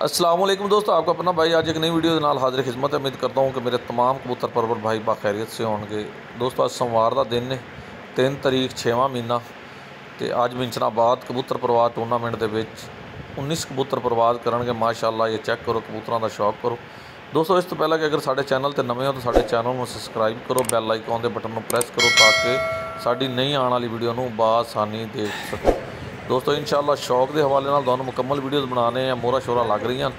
असलम दोस्तों आपका अपना भाई आज एक नई वीडियो ਦੇ ਨਾਲ ਹਾਜ਼ਰ ਖਿਦਮਤ ਹੈ ਉਮੀਦ ਕਰਦਾ ਹਾਂ ਕਿ ਮੇਰੇ तमाम ਕਬੂਤਰ ਪਰਵਰ ਭਾਈ ਬਾਖੈਰੀਅਤ ਸੇ ਹੋਣਗੇ ਦੋਸਤੋ ਅੱਜ ਸੋਮਵਾਰ ਦਾ ਦਿਨ ਨੇ 3 ਤਰੀਕ 6ਵਾਂ ਮਹੀਨਾ ਤੇ ਅੱਜ ਮਿੰਚਨਾਬਾਦ ਕਬੂਤਰ ਪਰਵਾਹ ਟੂਰਨਾਮੈਂਟ ਦੇ ਵਿੱਚ 19 ਕਬੂਤਰ ਪਰਵਾਜ਼ ਕਰਨਗੇ ਮਾਸ਼ਾਅੱਲਾ ਇਹ ਚੈੱਕ ਕਰੋ ਕਬੂਤਰਾਂ ਦਾ ਸ਼ੌਕ ਕਰੋ ਦੋਸਤੋ ਇਸ ਤੋਂ ਪਹਿਲਾਂ ਕਿ ਅਗਰ ਸਾਡੇ ਚੈਨਲ ਤੇ ਨਵੇਂ ਹੋ ਤਾਂ ਸਾਡੇ ਚੈਨਲ ਨੂੰ ਸਬਸਕ੍ਰਾਈਬ ਕਰੋ ਬੈਲ ਆਈਕਨ ਦੇ ਬਟਨ ਨੂੰ ਪ੍ਰੈਸ ਕਰੋ ਤਾਂ ਕਿ ਸਾਡੀ ਨਈ ਆਉਣ ਵਾਲੀ ਵੀਡੀਓ ਨੂੰ ਬਾਸਾਨੀ ਦੇਖ ਸਕੋ ਦੋਸਤੋ ਇਨਸ਼ਾਅੱਲਾ ਸ਼ੌਕ ਦੇ ਹਵਾਲੇ ਨਾਲ ਤੁਹਾਨੂੰ ਮੁਕੰਮਲ ਵੀਡੀਓਜ਼ ਬਣਾਉਣੇ ਆ ਮੋਹਰਾ ਸ਼ੋਰਾ ਲੱਗ ਰਹੀਆਂ।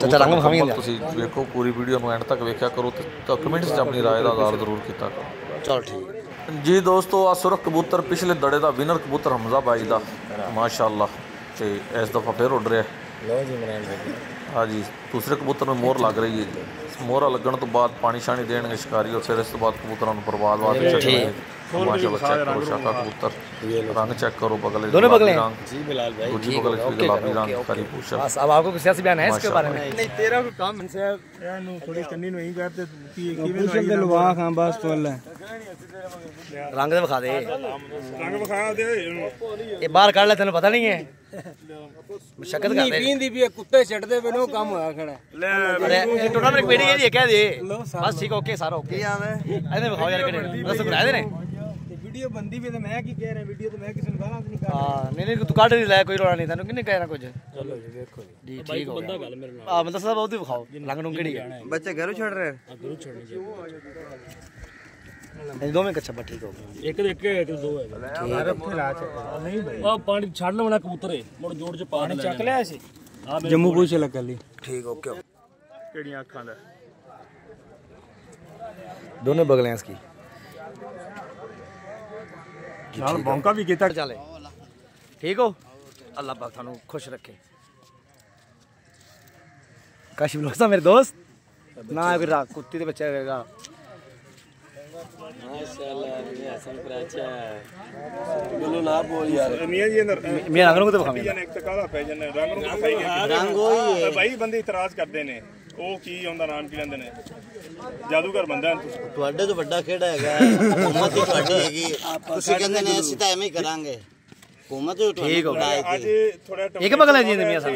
ਤੇ ਰੰਗ ਵਿਖਾਵੀਂ ਮੁਕੰਮਲ ਤੁਸੀਂ ਵੇਖੋ ਪੂਰੀ ਵੀਡੀਓ ਨੂੰ ਐਂਡ ਤੱਕ ਵੇਖਿਆ ਕਰੋ ਤੇ ਕਮੈਂਟਸ 'ਚ ਆਪਣੀ ਰਾਏ ਦਾ ਆਜ਼ਾਰ ਜ਼ਰੂਰ ਕੀਤਾ ਕਰੋ। ਚਲ ਠੀਕ ਜੀ ਦੋਸਤੋ ਆ ਸੁਰਖ ਕਬੂਤਰ ਪਿਛਲੇ ਦੜੇ ਦਾ ਵਿਨਰ ਕਬੂਤਰ ਹਮਜ਼ਾ ਬਾਈ ਦਾ ਮਾਸ਼ਾਅੱਲਾ। ਤੇ ਇਸ ਦਫਾ ਫੇਰ ਉੱਡ ਰਿਹਾ। ਲੋ ਜੀ ਮਰਨ ਆ ਜੀ ਦੂਸਰੇ ਕਬੂਤਰ ਨੂੰ ਮੋਹਰ ਲੱਗ ਰਹੀ ਹੈ ਜੀ। ਮੋਹਰਾ ਲੱਗਣ ਤੋਂ ਬਾਅਦ ਪਾਣੀ ਛਾਣੀ ਦੇਣਗੇ ਸ਼ਿਕਾਰੀ ਉਸੇ ਇਸ ਤੋਂ ਬਾਅਦ ਕਬੂਤਰਾਂ ਨੂੰ ਬਰਬਾਦ ਬਾਅਦ ਵਿੱਚ ਚੱਕਣਗੇ। ਮਾਸ਼ਾ ਬੱਚਾ ਕੋਸ਼ਾਕਾ ਕਬੂਤਰ। ਰੰਗ ਚੈੱਕ ਕਰੋ ਬਗਲੇ ਦੋਨੋਂ ਬਗਲੇ? जी बिलाल भाई दूसरी बगले इसकी गुलाबी रंग करी पूछा बस अब आपको किसी से बयान है इसके बारे में ਨਹੀਂ ਤੇਰਾ ਕੋਈ ਕੰਮ ਇਹਨੂੰ ਥੋੜੀ ਕੰਨੀ ਨੂੰ ਇਹੀ ਕਰਦੇ ਕੀ ਕਿਵੇਂ ਲਵਾ ਖਾਂ ਬਸ ਫੁੱਲ ਹੈ ਰੰਗ ਤੇ ਵਿਖਾ ਦੇ। ਰੰਗ ਵਿਖਾ ਦੇ। ਇਹ ਬਾਹਰ ਕੱਢ ਲੈ ਤੈਨੂੰ ਪਤਾ ਨਹੀਂ ਹੈ। ਸ਼ਕਤ ਕਰਦੇ ਨੀਂਦ ਦੀ। ਵੀ ਕੁੱਤੇ ਛੱਡਦੇ ਵੇ ਨੋ ਕੰਮ ਹੋਇਆ ਖੜਾ ਲੈ ਇਹ ਟੋਟਾ ਮੇਰੇ ਕੋਲ ਨਹੀਂ ਕਹਿ ਦੇ ਬਸ ਠੀਕ ਓਕੇ ਸਾਰਾ ਓਕੇ। ਆਵੇਂ ਇਹਨੇ ਵਿਖਾਓ ਯਾਰ ਕਿਹੜੇ। ਬਸ ਬਣਾ ਦੇ ਨੇ? ਵੀਡੀਓ ਬੰਦੀ ਵੀ ਤੇ ਮੈਂ ਕੀ ਕਹਿ ਰਿਹਾ ਵੀਡੀਓ ਤੇ ਮੈਂ ਕਿਸੇ ਨੂੰ ਗਾਲਾਂ ਨਹੀਂ ਕਰ ਹਾਂ ਨਹੀਂ ਨਹੀਂ ਤੂੰ ਕੱਢ ਨਹੀਂ ਲੈ ਕੋਈ ਰੋਣਾ ਨਹੀਂ ਤੈਨੂੰ ਕਿੰਨੇ ਕਹਿਣਾ ਰਿਹਾ ਕੁਝ? ਚਲੋ ਜੀ ਵੇਖੋ ਜੀ। ਠੀਕ ਹੋ ਗਿਆ। ਬੰਦਾ ਗੱਲ ਮੇਰੇ ਨਾਲ। ਆ ਮੈਂ ਦੱਸਦਾ ਬਹੁਤ ਹੀ ਵਿਖਾਓ ਲੰਗ ਨੂੰ ਕਿਹੜੀ ਬੱਚੇ ਘਰੋਂ ਛੱਡ ਰਹੇ? ਆ ਘਰੋਂ ਛੱਡਣੀ ਜੀ दो में कच्चा बट ठीक हो गया ਇੱਕ ਦੇ ਇੱਕ ਇੱਕ ਦੇ ਦੋ ਹੈ ਨਹੀਂ ਭਾਈ ਉਹ ਪਾਣੀ ਛੱਡ ਲੈਣਾ ਕਬੂਤਰ ਏ ਮੁੜ ਜੋੜ ਚ ਪਾ ਦੇ ਚੱਕ ਲਿਆ ਸੀ ਜੰਮੂ ਪੁੱਛ ਲੱਗਾ ਲਈ ठीक ओके ਕਿਹੜੀਆਂ ਅੱਖਾਂ ਦਾ दोनों बगल हैं इसकी ਨਾਲ ਬੌਂਕਾ ਵੀ ਕੀਤਾ चले ठीक हो अल्लाह पाक थानू खुश रखे काशिफ लोसा मेरे दोस्त ना है कोई रा- कुत्ती दे बच्चे रहेगा ਮੀਆਂ ਜੀ ਅੰਦਰ मेरा अंगलों को तो बखा ਜਨ ਇੱਕ ਤਾਂ ਕਾਹਦਾ ਪੈ ਜਨ ਰੰਗ ਨੂੰ ਦਿਖਾਈ ਗਿਆ ਰੰਗ ਉਹੀ ਹੈ ਭਾਈ ਬੰਦੇ ਇਤਰਾਜ਼ ਕਰਦੇ ਨੇ ਉਹ ਕੀ ਉਹਦਾ ਨਾਮ ਕੀ ਲੈਂਦੇ ਨੇ ਜਾਦੂਗਰ ਬੰਦਾ ਹੈ ਤੁਸੀਂ ਤੁਹਾਡੇ ਤੋਂ ਵੱਡਾ ਕਿਹੜਾ ਹੈਗਾ ਹਕੂਮਤ ਹੀ ਤੁਹਾਡੀ ਹੈਗੀ ਤੁਸੀਂ ਕਹਿੰਦੇ ਨੇ ਅਸੀਂ ਤਾਂ ਐਵੇਂ ਹੀ ਕਰਾਂਗੇ ਹਕੂਮਤ ਹੀ ਤੁਹਾਨੂੰ ਠੀਕ ਹੋ ਗਿਆ। ਬੁਲਾਏਗੀ। ਅੱਜ ਥੋੜਾ एक बगल है जी मियां साहब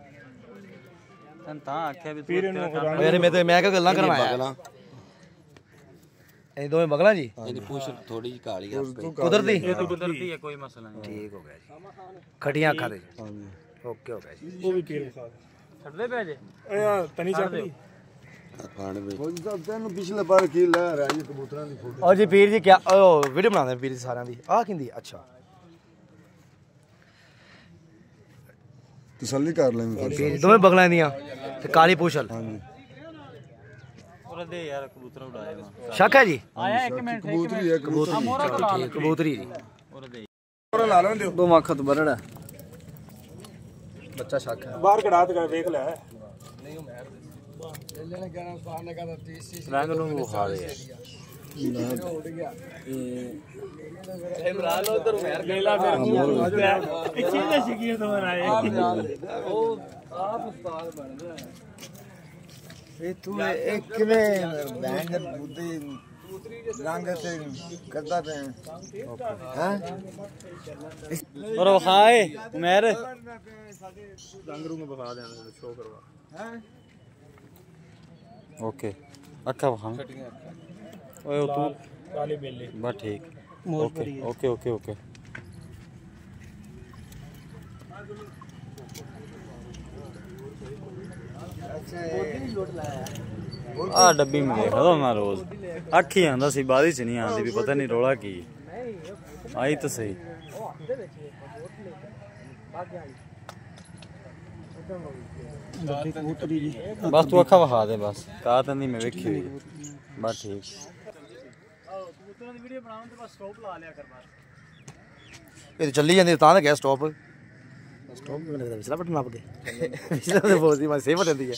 ਤਾਂ ਖੋਤਾ ਫਿਰ ਇਹਨੂੰ ਰੰਗ ਯਾਰ ਮੈਂ ਤੇ ਮੈਂ ਕਿਹਾ ਗੱਲਾਂ ਕਰਵਾਇਆ? ਇਹ ਦੋਵੇਂ ਬਗਲਾਂ ਜੀ? ਇਹਦੀ ਪੁੱਛ ਥੋੜੀ ਜਿਹੀ ਕਾਲੀ ਆ ਕੁਦਰਤੀ? ਇਹ ਤਾਂ ਕੁਦਰਤੀ ਹੈ ਕੋਈ ਮਸਲਾ ਨਹੀਂ। ਠੀਕ ਹੋ ਗਿਆ ਜੀ। ਖਟੀਆਂ ਅੱਖਾਂ ਦੇ ਓਕੇ ਹੋ ਗਿਆ ਜੀ। ਉਹ ਵੀ ਪੀਰ ਵਿਖਾ ਛੱਡਦੇ ਪਏ ਜੇ? ਤਨੀ ਚੱਕ ਲਈ। ਤੈਨੂੰ ਪਿਛਲੇ ਬਾਰ ਕੀ ਲੈ ਰਿਹਾ ਇਹ ਕਬੂਤਰਾਂ ਦੀ ਫੋਟੋ? ਔਰ ਜੀ ਪੀਰ ਜੀ ਕਿਆ ਉਹ ਵੀਡੀਓ ਬਣਾਉਂਦੇ ਪੀਰ ਜੀ ਸਾਰਿਆਂ ਦੀ। ਆਹ ਕਿੰਦੀ ਅੱਛਾ। ਤਸੱਲੀ ਕਰ ਲੈਂਗੇ ਦੋਵੇਂ ਬਗਲਾਂ ਦੀਆਂ ਤੇ ਕਾਲੀ ਪੂਛਲ। ਸ਼ੱਕ ਹੈ ਜੀ? ਕਬੂਤਰੀ ਹੈ ਕਬੂਤਰੀ। ਠੀਕ ਕਬੂਤਰੀ ਜੀ। ਲਾ ਲੈਂਦੇ ਦੋ ਮੱਖ ਬਰੜਾ ਬੱਚਾ ਸ਼ੱਕ ਹੈ। ਬਾਹਰ ਕਢਾ ਤੇ ਵੇਖ ਲੈ। ਰੰਗ ਨੂੰ ਵਿਖਾ ਦੇ ਪਿੱਛੇ ਦੇ ਸ਼ਕੀਰ ਤੋਂ ਆਏ ਇਹ ਤੂੰ ਇਹ ਕਿਵੇਂ ਬੈਂਗ ਬੁੱਧੀ ਰੰਗ ਤੇ ਕਰਦਾ ਤੇ ਹਾਂ ਔਰ ਵਿਖਾਏ ਉਮਰ। ਰੰਗ ਰੂੰਗ ਵਿਖਾ ਦੇਣਾ ਸ਼ੋਅ ਕਰਵਾ। ਓਕੇ ਅੱਖਾਂ ਵਿਖਾ ਓਏ ਉਹ ਤੂੰ? ਕਾਲੇ ਬੇਲੇ। ਬਸ ਠੀਕ। Okay okay okay okay. ਆ ਡੱਬੀ ਮੈਂ ਦੇਖਦਾ ਮੈਂ ਰੋਜ਼। ਅੱਖ ਹੀ ਆਂਦਾ ਸੀ ਬਾਅਦ ਵਿੱਚ ਨਹੀਂ ਆਂਦੀ ਵੀ ਪਤਾ ਨਹੀਂ ਰੋਲਾ ਕੀ। ਆਈ ਤਾਂ ਸਹੀ। ਬਸ ਤੂੰ ਅੱਖਾਂ ਵਿਖਾ ਦੇ ਬਸ। ਕਾ ਤਾਂ ਨਹੀਂ ਮੈਂ ਵੇਖੀ ਹੈ। ਬਸ ਇਹ ਤਾਂ ਚੱਲੀ ਜਾਂਦੀ ਤਾਂ ਤਾਂ ਗਿਆ ਸਟਾਪ ਸਟਾਪ ਕਿਵੇਂ ਲੱਗਦਾ ਵਿਚਲਾ ਬਟਨ ਲੱਭ ਕੇ ਵਿਚਲਾ ਤੇ ਬੋਲਦੀ ਮੈਂ ਸੇਵ ਜਾਂਦੀ ਹੈ